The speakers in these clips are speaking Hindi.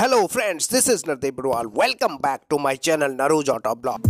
Hello friends, this is Nardeep Barwal. Welcome back to my channel Naruj Auto Blog.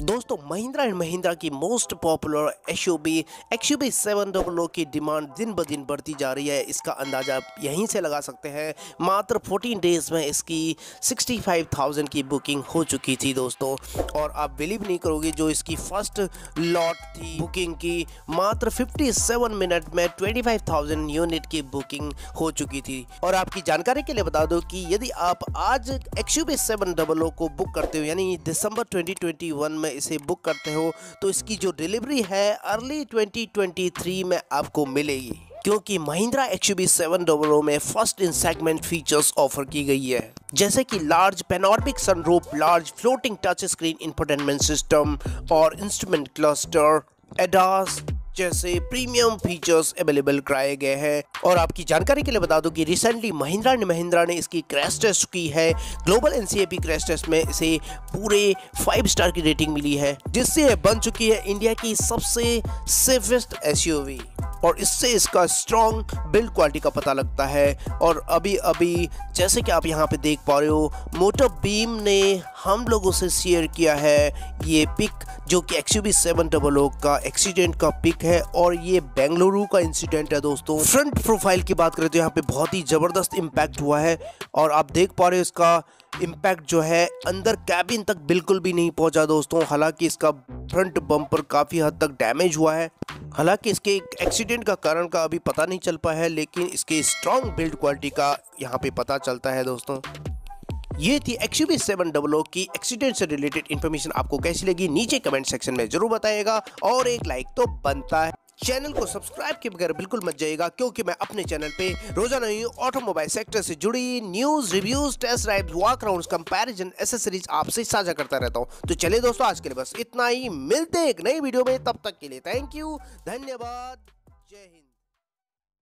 दोस्तों महिंद्रा एंड महिंद्रा की most popular S U V X U V seven double की डिमांड दिन ब दिन बढ़ती जा रही है। इसका अंदाज़ा आप यहीं से लगा सकते हैं। मात्र 14 डेज़ में इसकी 65,000 की बुकिंग हो चुकी थी दोस्तों। और आप बिलीव नहीं करोगे जो इसकी फ़र्स्ट लॉट थी बुकिंग की मात्र 57 मिनट में 25,000 यूनिट की बुकिंग हो चुकी थी। और आपकी जानकारी के लिए बता दो कि यदि आप आज X U V seven double को बुक करते हो यानी दिसंबर 2021 में इसे बुक करते हो तो इसकी जो डिलीवरी है अर्ली 2023 में आपको मिलेगी। क्योंकि Mahindra X U seven double में first in segment features offer की गई है। जैसे कि large panoramic sunroof large floating touch screen infotainment system और इंस्ट्रूमेंट क्लस्टर एडास जैसे प्रीमियम फीचर्स अवेलेबल कराए गए हैं। और आपकी जानकारी के लिए बता दूँ कि रिसेंटली महिंद्रा ने महिंद्रा ने इसकी क्रैश टेस्ट की है। ग्लोबल एनसीएपी क्रैश टेस्ट में इसे पूरे फाइव स्टार की रेटिंग मिली है, जिससे बन चुकी है इंडिया की सबसे सेफेस्ट एसयूवी और इससे इसका स्ट्रॉन्ग बिल्ड क्वालिटी का पता लगता है। और अभी अभी, जैसे कि आप यहाँ पे देख पा रहे हो, मोटर बीम ने हम लोगों से शेयर किया है ये पिक जो कि X U seven double O का एक्सीडेंट का पिक है और ये बेंगलुरु का इंसिडेंट है दोस्तों। फ्रंट प्रोफ़ाइल की बात करें तो यहाँ पे बहुत ही ज़बरदस्त इम्पैक्ट हुआ है और आप देख पा रहे हो इसका इम्पैक्ट जो है अंदर कैबिन तक बिल्कुल भी नहीं पहुँचा दोस्तों। हालाँकि इसका फ्रंट बम्पर काफ़ी हद तक डैमेज हुआ है। हालाँकि इसके एक्सीडेंट का कारण का अभी पता नहीं चल पाया है, लेकिन इसके स्ट्रॉन्ग बिल्ड क्वालिटी का यहाँ पे पता चलता है दोस्तों। ये थी एक्स यू सेवन डबल की एक्सीडेंट से रिलेटेड इन्फॉर्मेशन आपको कैसी लगी? नीचे कमेंट सेक्शन में ज़रूर बताएगा और एक लाइक तो बनता है। चैनल को सब्सक्राइब के बगैर बिल्कुल मत जाइएगा, क्योंकि मैं अपने चैनल पे रोज़ाना ही ऑटोमोबाइल सेक्टर से जुड़ी news reviews test drive walk round comparison accessories आपसे साझा करता रहता हूँ। तो चलिए दोस्तों, आज के लिए बस इतना ही। मिलते हैं एक नई वीडियो में, तब तक के लिए थैंक यू धन्यवाद, जय हिंद।